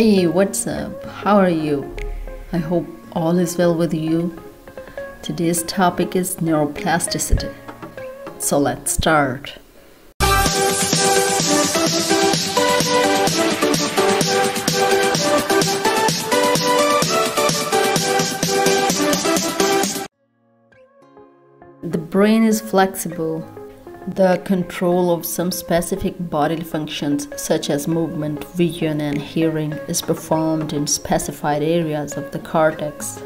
Hey, what's up? How are you? I hope all is well with you. Today's topic is neuroplasticity. So let's start. The brain is flexible the control of some specific bodily functions, such as movement, vision, and hearing, is performed in specified areas of the cortex.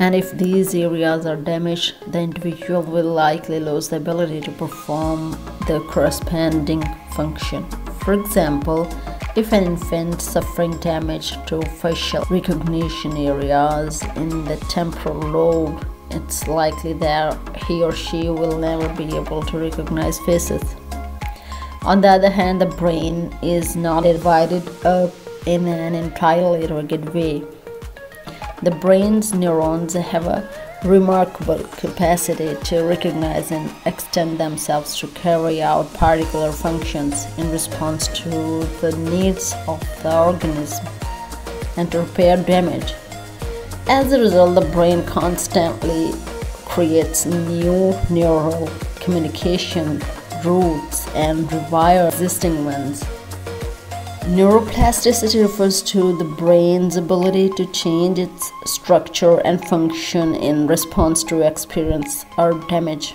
And if these areas are damaged, the individual will likely lose the ability to perform the corresponding function. For example, if an infant suffering damage to facial recognition areas in the temporal lobe it's likely that he or she will never be able to recognize faces. On the other hand, the brain is not divided up in an entirely rugged way. The brain's neurons have a remarkable capacity to recognize and extend themselves to carry out particular functions in response to the needs of the organism and to repair damage as a result, the brain constantly creates new neural communication routes and rewires existing ones. Neuroplasticity refers to the brain's ability to change its structure and function in response to experience or damage.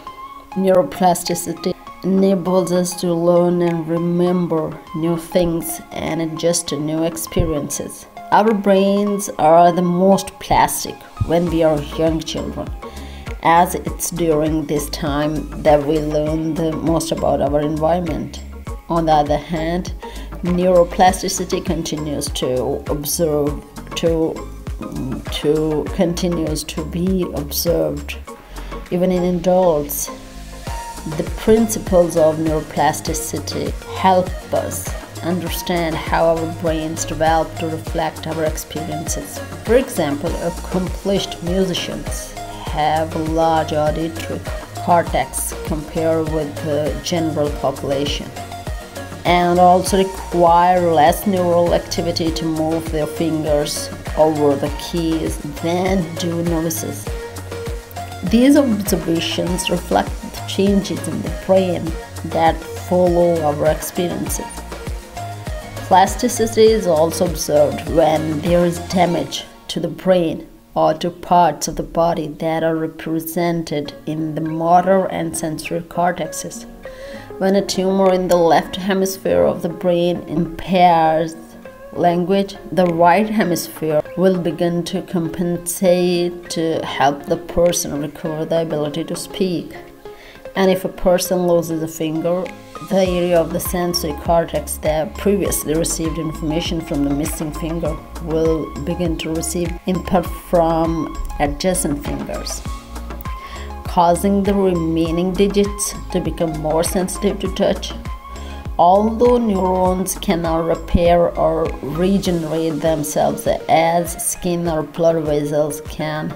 Neuroplasticity enables us to learn and remember new things and adjust to new experiences. Our brains are the most plastic when we are young children, as it's during this time that we learn the most about our environment. On the other hand, neuroplasticity continues to observe to to continues to be observed even in adults. The principles of neuroplasticity help us understand how our brains develop to reflect our experiences. For example, accomplished musicians have a large auditory cortex compared with the general population and also require less neural activity to move their fingers over the keys than do novices. These observations reflect the changes in the brain that follow our experiences. Plasticity is also observed when there is damage to the brain or to parts of the body that are represented in the motor and sensory cortexes. When a tumor in the left hemisphere of the brain impairs language, the right hemisphere will begin to compensate to help the person recover the ability to speak. And if a person loses a finger, the area of the sensory cortex that previously received information from the missing finger will begin to receive input from adjacent fingers, causing the remaining digits to become more sensitive to touch. Although neurons cannot repair or regenerate themselves as skin or blood vessels can,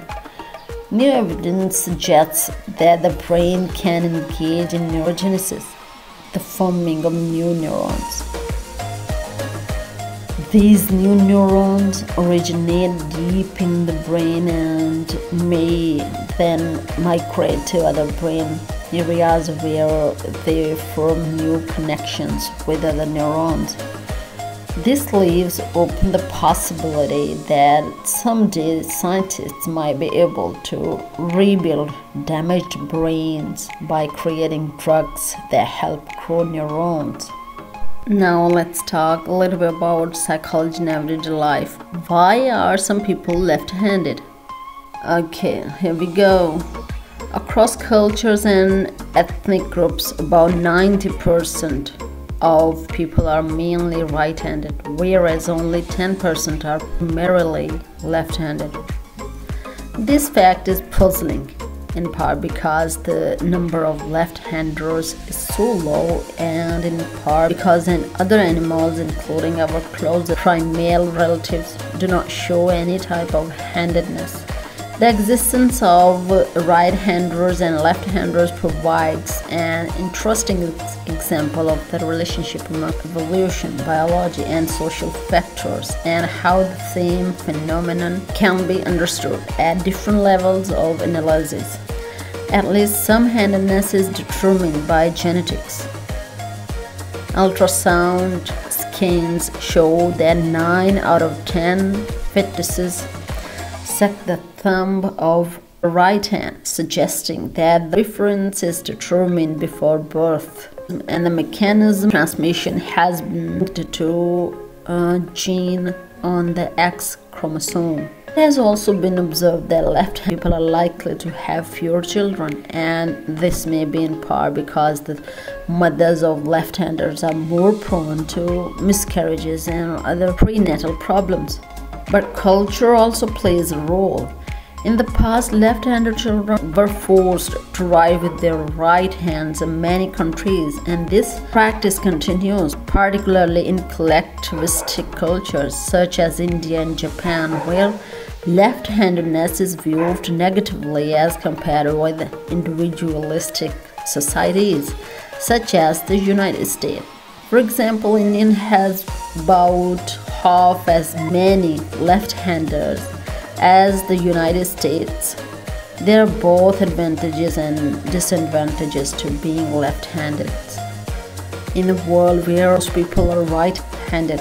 new evidence suggests that the brain can engage in neurogenesis the forming of new neurons. These new neurons originate deep in the brain and may then migrate to other brain areas where they form new connections with other neurons. This leaves open the possibility that someday scientists might be able to rebuild damaged brains by creating drugs that help grow neurons. Now let's talk a little bit about psychology in everyday life. Why are some people left-handed? Okay, here we go. Across cultures and ethnic groups, about 90% of people are mainly right handed, whereas only 10% are primarily left handed. This fact is puzzling in part because the number of left handers is so low, and in part because in other animals, including our close primate relatives, do not show any type of handedness. The existence of right handers and left handers provides an interesting example of the relationship among evolution, biology, and social factors, and how the same phenomenon can be understood at different levels of analysis. At least some handedness is determined by genetics. Ultrasound scans show that 9 out of 10 fetuses suck the thumb of right hand, suggesting that the difference is determined before birth and the mechanism transmission has been linked to a gene on the X chromosome. It has also been observed that left handed people are likely to have fewer children, and this may be in part because the mothers of left handers are more prone to miscarriages and other prenatal problems. But culture also plays a role. In the past, left handed children were forced to write with their right hands in many countries, and this practice continues, particularly in collectivistic cultures such as India and Japan, where left handedness is viewed negatively as compared with individualistic societies such as the United States. For example, India has about half as many left handers as the United States. There are both advantages and disadvantages to being left handed. In a world where most people are right handed,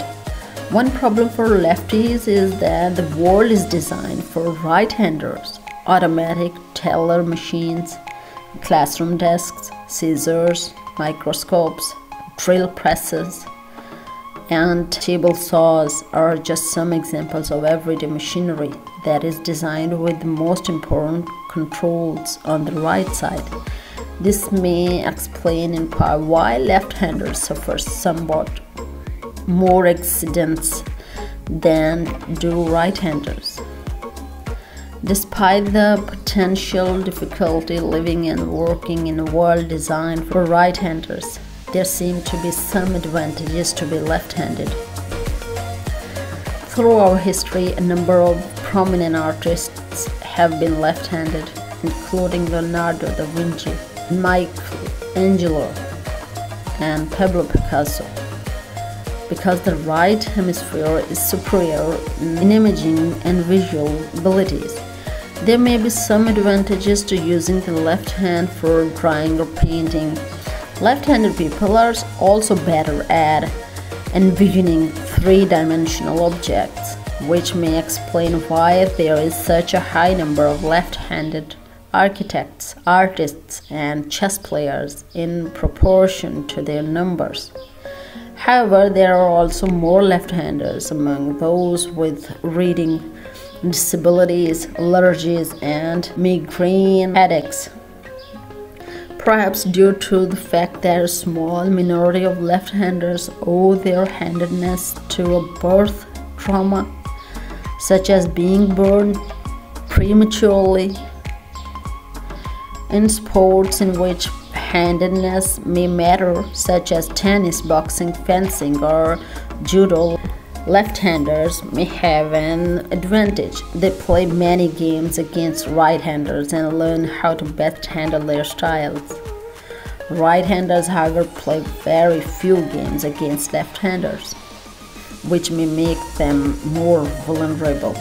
one problem for lefties is that the world is designed for right handers. Automatic teller machines, classroom desks, scissors, microscopes, drill presses, and table saws are just some examples of everyday machinery that is designed with the most important controls on the right side. This may explain in part why left-handers suffer somewhat more accidents than do right-handers. Despite the potential difficulty living and working in a world designed for right-handers, there seem to be some advantages to be left-handed. Through our history, a number of prominent artists have been left-handed, including Leonardo da Vinci, Michelangelo, and Pablo Picasso. Because the right hemisphere is superior in imaging and visual abilities, there may be some advantages to using the left hand for drawing or painting. Left-handed people are also better at envisioning three-dimensional objects which may explain why there is such a high number of left-handed architects, artists, and chess players in proportion to their numbers. However, there are also more left-handers among those with reading disabilities, allergies, and migraine headaches. Perhaps due to the fact that a small minority of left-handers owe their handedness to a birth trauma such as being born prematurely. In sports in which handedness may matter, such as tennis, boxing, fencing, or judo, left handers may have an advantage. They play many games against right handers and learn how to best handle their styles. Right handers, however, play very few games against left handers which may make them more vulnerable.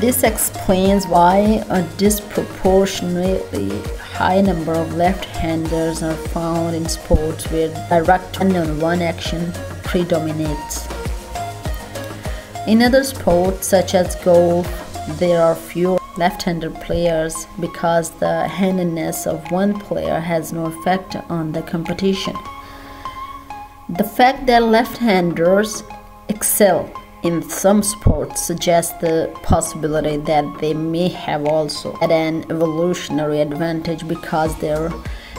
This explains why a disproportionately high number of left-handers are found in sports where direct one-on-one action predominates. In other sports such as golf, there are fewer left-handed players because the handedness of one player has no effect on the competition. The fact that left-handers excel in some sports suggests the possibility that they may have also had an evolutionary advantage because their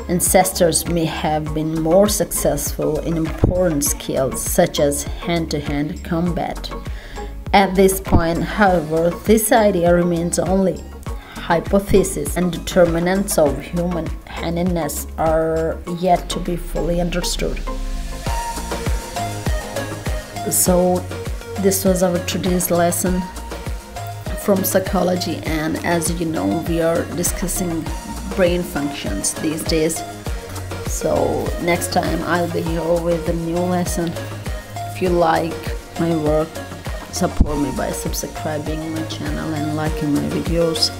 ancestors may have been more successful in important skills such as hand-to-hand combat. At this point, however, this idea remains only hypothesis and determinants of human handedness are yet to be fully understood so this was our today's lesson from psychology and as you know we are discussing brain functions these days. So next time i'll be here with a new lesson. If you like my work support me by subscribing my channel and liking my videos.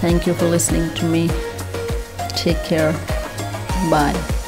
Thank you for listening to me. Take care. Bye